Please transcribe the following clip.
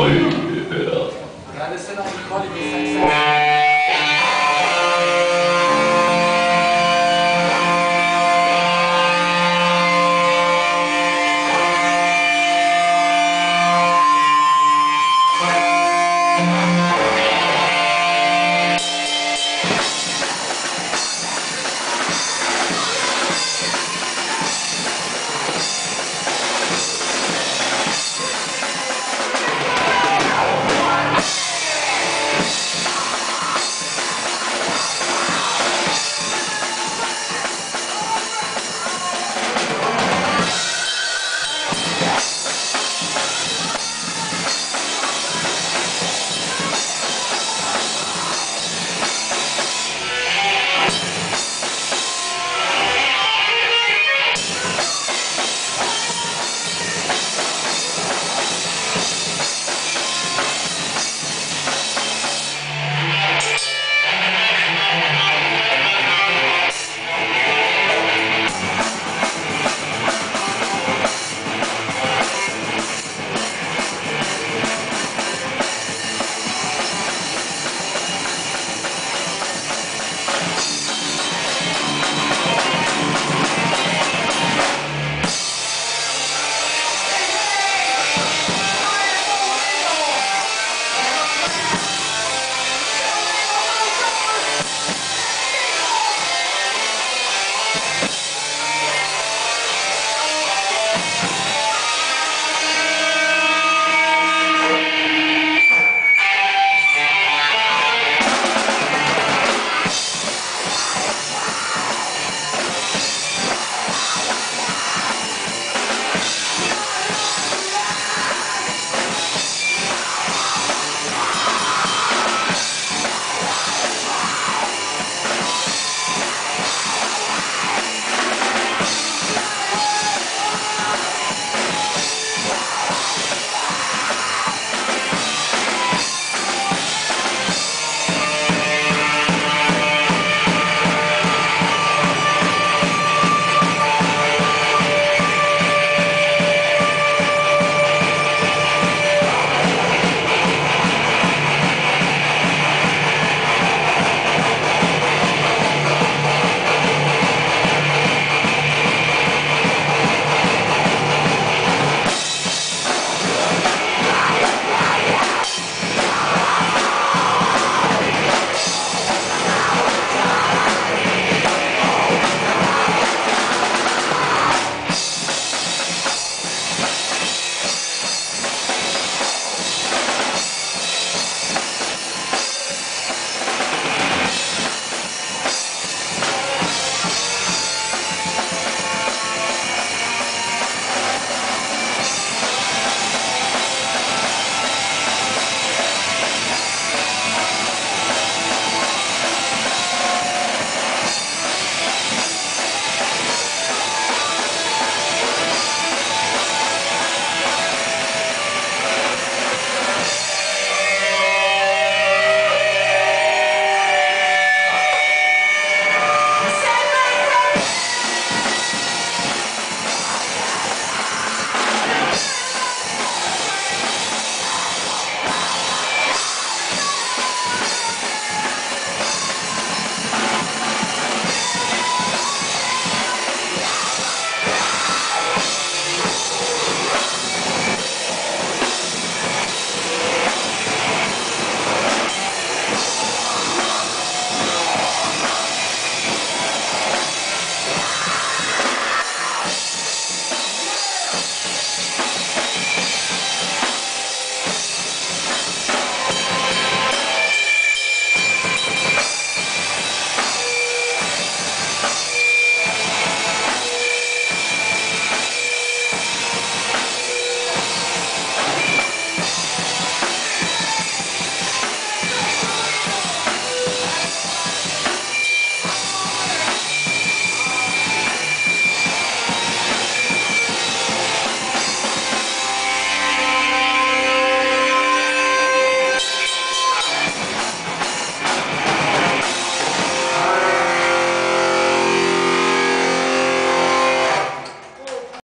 はい Agradecendo a Nicole do Sexo